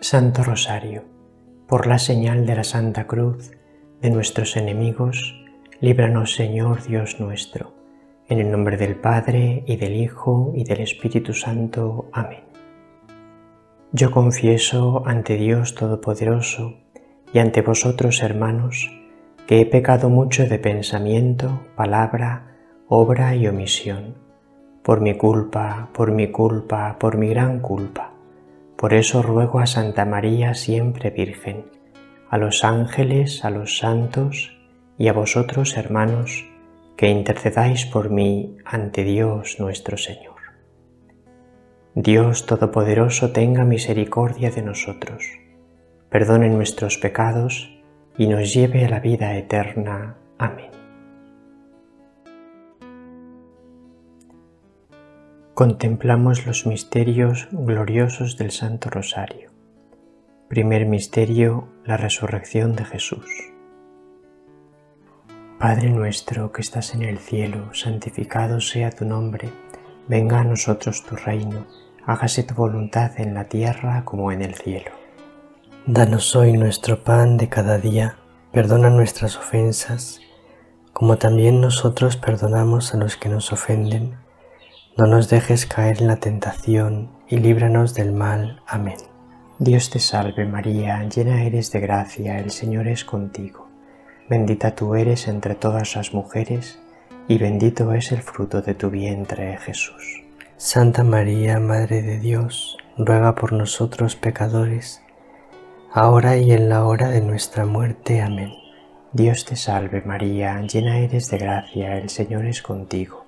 Santo Rosario, por la señal de la Santa Cruz de nuestros enemigos, líbranos Señor Dios nuestro, en el nombre del Padre y del Hijo y del Espíritu Santo. Amén. Yo confieso ante Dios Todopoderoso y ante vosotros, hermanos, que he pecado mucho de pensamiento, palabra, obra y omisión, por mi culpa, por mi culpa, por mi gran culpa. Por eso ruego a Santa María siempre Virgen, a los ángeles, a los santos y a vosotros, hermanos, que intercedáis por mí ante Dios nuestro Señor. Dios Todopoderoso tenga misericordia de nosotros, perdone nuestros pecados y nos lleve a la vida eterna. Amén. Contemplamos los misterios gloriosos del Santo Rosario. Primer misterio, la resurrección de Jesús. Padre nuestro que estás en el cielo, santificado sea tu nombre, venga a nosotros tu reino, hágase tu voluntad en la tierra como en el cielo. Danos hoy nuestro pan de cada día, perdona nuestras ofensas, como también nosotros perdonamos a los que nos ofenden. No nos dejes caer en la tentación y líbranos del mal. Amén. Dios te salve María, llena eres de gracia, el Señor es contigo. Bendita tú eres entre todas las mujeres, y bendito es el fruto de tu vientre, Jesús. Santa María, Madre de Dios, ruega por nosotros pecadores, ahora y en la hora de nuestra muerte. Amén. Dios te salve María, llena eres de gracia, el Señor es contigo.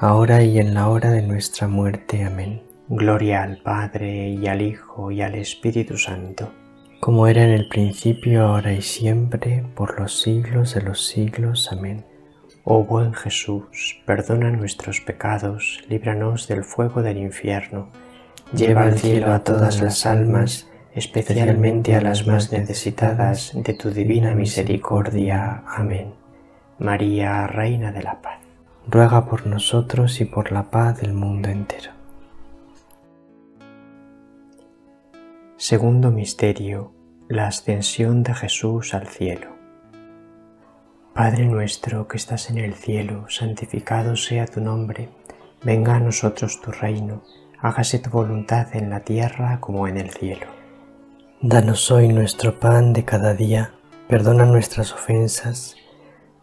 ahora y en la hora de nuestra muerte. Amén. Gloria al Padre, y al Hijo, y al Espíritu Santo como era en el principio, ahora y siempre, por los siglos de los siglos. Amén. Oh buen Jesús, perdona nuestros pecados, líbranos del fuego del infierno, lleva al cielo a todas las almas, especialmente a las más necesitadas de tu divina misericordia. Amén. María, Reina de la Paz. Ruega por nosotros y por la paz del mundo entero. Segundo Misterio. La ascensión de Jesús al cielo. Padre nuestro que estás en el cielo, santificado sea tu nombre, venga a nosotros tu reino, hágase tu voluntad en la tierra como en el cielo. Danos hoy nuestro pan de cada día, perdona nuestras ofensas,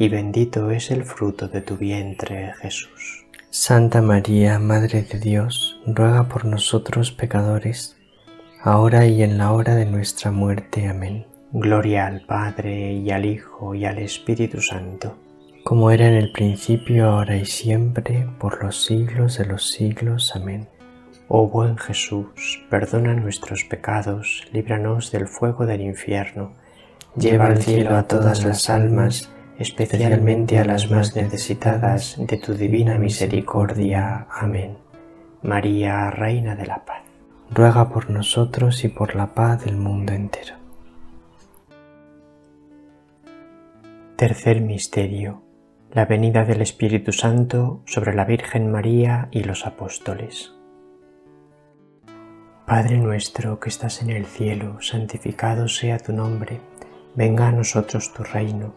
y bendito es el fruto de tu vientre, Jesús. Santa María, Madre de Dios, ruega por nosotros pecadores, ahora y en la hora de nuestra muerte. Amén. Gloria al Padre y al Hijo y al Espíritu Santo, como era en el principio, ahora y siempre, por los siglos de los siglos. Amén. Oh buen Jesús, perdona nuestros pecados, líbranos del fuego del infierno, lleva al cielo a todas las almas, especialmente a las más necesitadas de tu divina misericordia. Amén. María, Reina de la Paz ruega por nosotros y por la paz del mundo entero. Tercer Misterio. La venida del Espíritu Santo sobre la Virgen María y los apóstoles. Padre nuestro que estás en el cielo, santificado sea tu nombre, venga a nosotros tu reino,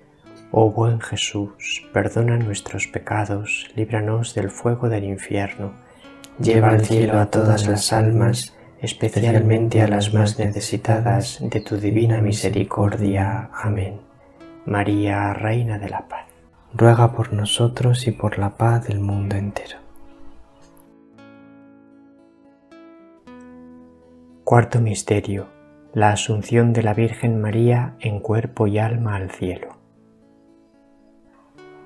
Oh buen Jesús, perdona nuestros pecados, líbranos del fuego del infierno, lleva al cielo a todas las almas, especialmente a las más necesitadas de tu divina misericordia. Amén. María, Reina de la Paz, ruega por nosotros y por la paz del mundo entero. Cuarto Misterio. La Asunción de la Virgen María en cuerpo y alma al cielo.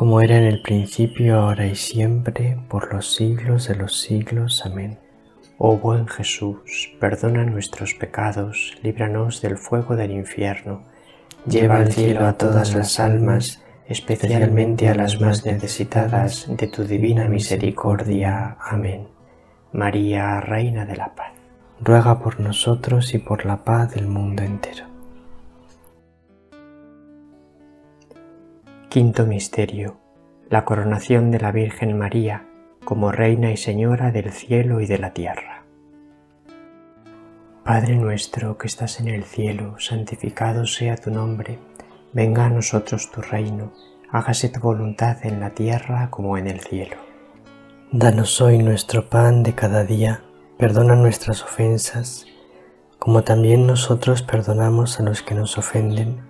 Como era en el principio, ahora y siempre, por los siglos de los siglos. Amén. Oh buen Jesús, perdona nuestros pecados, líbranos del fuego del infierno, lleva al cielo a todas las almas, especialmente a las más necesitadas de tu divina misericordia. Amén. María, Reina de la Paz ruega por nosotros y por la paz del mundo entero. Quinto Misterio. La coronación de la Virgen María como Reina y Señora del cielo y de la tierra. Padre nuestro que estás en el cielo, santificado sea tu nombre, venga a nosotros tu reino, hágase tu voluntad en la tierra como en el cielo. Danos hoy nuestro pan de cada día Perdona nuestras ofensas, como también nosotros perdonamos a los que nos ofenden.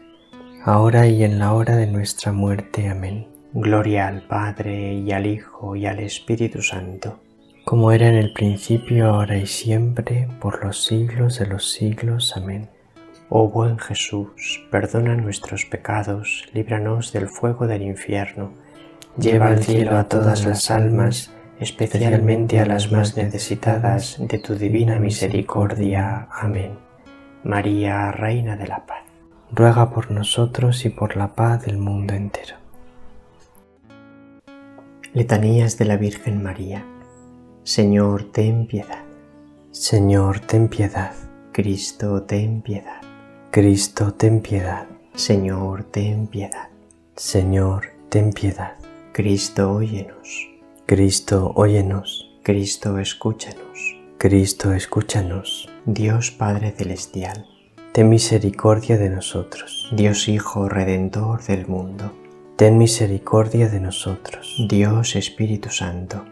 ahora y en la hora de nuestra muerte. Amén. Gloria al Padre, y al Hijo, y al Espíritu Santo como era en el principio, ahora y siempre, por los siglos de los siglos. Amén. Oh buen Jesús, perdona nuestros pecados, líbranos del fuego del infierno, lleva al cielo a todas las almas, especialmente a las más necesitadas de tu divina misericordia. Amén. María, Reina de la Paz, ruega por nosotros y por la paz del mundo entero. Letanías de la Virgen María. Señor, ten piedad. Señor, ten piedad. Cristo, ten piedad. Cristo, ten piedad. Señor, ten piedad. Señor, ten piedad. Cristo, óyenos. Cristo, óyenos. Cristo, escúchanos. Cristo, escúchanos. Dios Padre Celestial, ten misericordia de nosotros. Dios Hijo Redentor del mundo, ten misericordia de nosotros. Dios Espíritu Santo,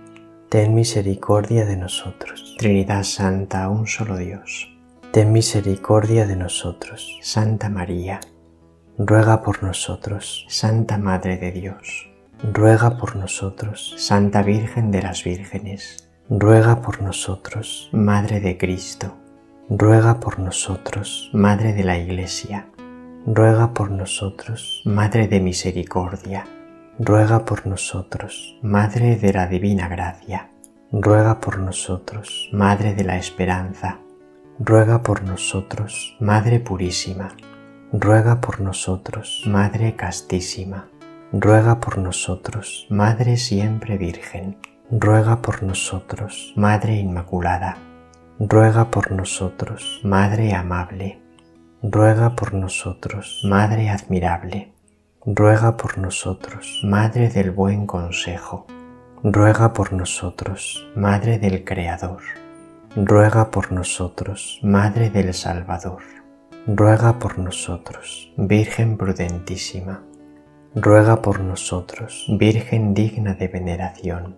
ten misericordia de nosotros. Trinidad Santa, un solo Dios, ten misericordia de nosotros. Santa María, ruega por nosotros. Santa Madre de Dios, ruega por nosotros. Santa Virgen de las Vírgenes, ruega por nosotros. Madre de Cristo, ruega por nosotros. Madre de la Iglesia, ruega por nosotros. Madre de Misericordia, ruega por nosotros. Madre de la Divina Gracia, ruega por nosotros. Madre de la Esperanza, ruega por nosotros. Madre Purísima, ruega por nosotros. Madre Castísima, ruega por nosotros. Madre Siempre Virgen, ruega por nosotros. Madre Inmaculada, ruega por nosotros. Madre Amable, ruega por nosotros. Madre Admirable, ruega por nosotros. Madre del Buen Consejo, ruega por nosotros. Madre del Creador, ruega por nosotros. Madre del Salvador, ruega por nosotros. Virgen prudentísima, ruega por nosotros. Virgen digna de veneración,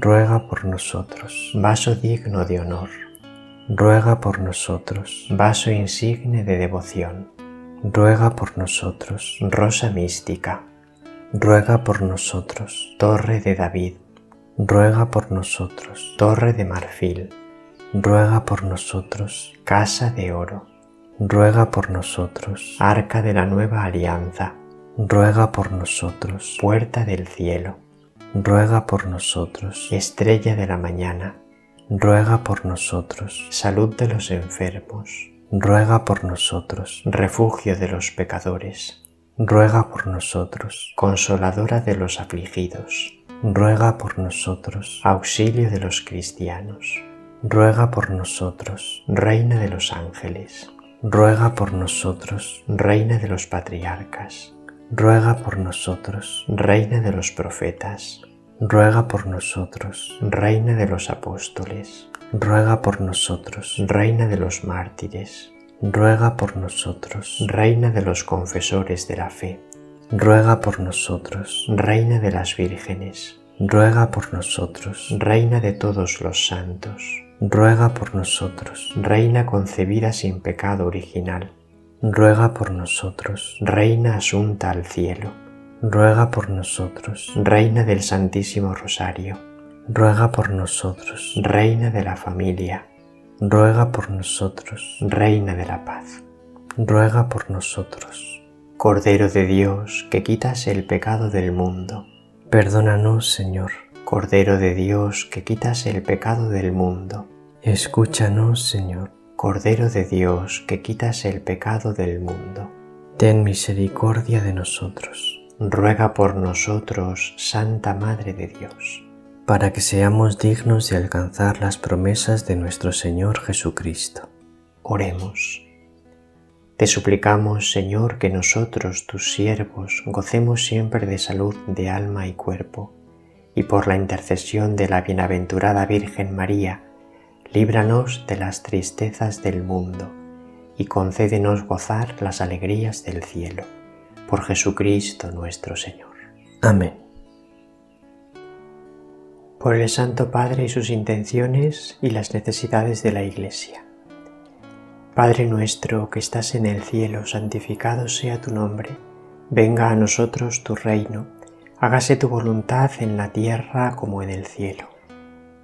ruega por nosotros. Vaso digno de honor, ruega por nosotros. vaso insigne de devoción, ruega por nosotros. rosa mística, ruega por nosotros. torre de David, ruega por nosotros. torre de marfil, ruega por nosotros. casa de oro, ruega por nosotros. arca de la nueva alianza, ruega por nosotros. puerta del cielo, ruega por nosotros. estrella de la mañana, ruega por nosotros. salud de los enfermos, ruega por nosotros. refugio de los pecadores, ruega por nosotros. consoladora de los afligidos, ruega por nosotros. auxilio de los cristianos, ruega por nosotros. reina de los ángeles, ruega por nosotros. reina de los patriarcas, ruega por nosotros. reina de los profetas, ruega por nosotros. reina de los apóstoles, ruega por nosotros. reina de los mártires, ruega por nosotros. reina de los confesores de la fe, ruega por nosotros. reina de las vírgenes, ruega por nosotros. reina de todos los santos, ruega por nosotros. reina concebida sin pecado original, ruega por nosotros. reina asunta al cielo, ruega por nosotros. reina del Santísimo Rosario, ruega por nosotros. reina de la familia, ruega por nosotros. reina de la paz. ruega por nosotros. Cordero de Dios, que quitas el pecado del mundo. Perdónanos, Señor. Cordero de Dios, que quitas el pecado del mundo. Escúchanos, Señor. Cordero de Dios, que quitas el pecado del mundo. Ten misericordia de nosotros, Ruega por nosotros, Santa Madre de Dios. para que seamos dignos de alcanzar las promesas de nuestro Señor Jesucristo. Oremos. Te suplicamos, Señor, que nosotros, tus siervos, gocemos siempre de salud de alma y cuerpo, y por la intercesión de la bienaventurada Virgen María, líbranos de las tristezas del mundo, y concédenos gozar las alegrías del cielo. Por Jesucristo nuestro Señor. Amén. Por el Santo Padre y sus intenciones y las necesidades de la Iglesia. Padre nuestro que estás en el cielo, santificado sea tu nombre. Venga a nosotros tu reino. Hágase tu voluntad en la tierra como en el cielo.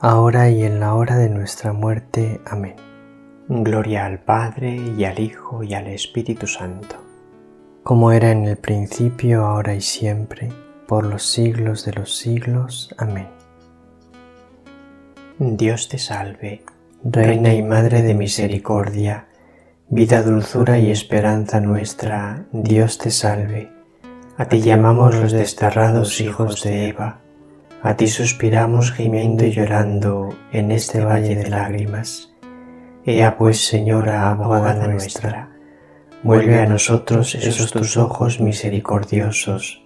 ahora y en la hora de nuestra muerte. Amén. Gloria al Padre y al Hijo y al Espíritu Santo. Como era en el principio, ahora y siempre, por los siglos de los siglos. Amén. Dios te salve, Reina y Madre de Misericordia, vida, dulzura y esperanza nuestra, Dios te salve. A ti llamamos los desterrados hijos de Eva, a ti suspiramos gimiendo y llorando en este valle de lágrimas. Ea pues, Señora, abogada nuestra, vuelve a nosotros esos tus ojos misericordiosos,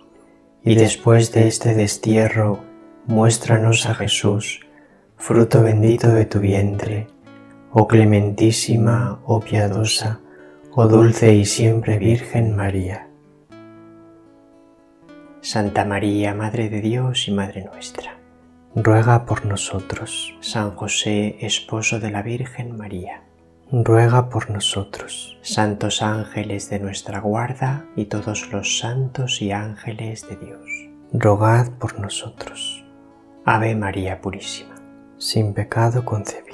y después de este destierro, muéstranos a Jesús, fruto bendito de tu vientre, oh clementísima, oh piadosa, oh dulce y siempre Virgen María. Santa María, Madre de Dios y Madre nuestra. Ruega por nosotros, San José, esposo de la Virgen María. ruega por nosotros, Santos ángeles de nuestra guarda y todos los santos y ángeles de Dios. rogad por nosotros, Ave María Purísima. sin pecado concebido.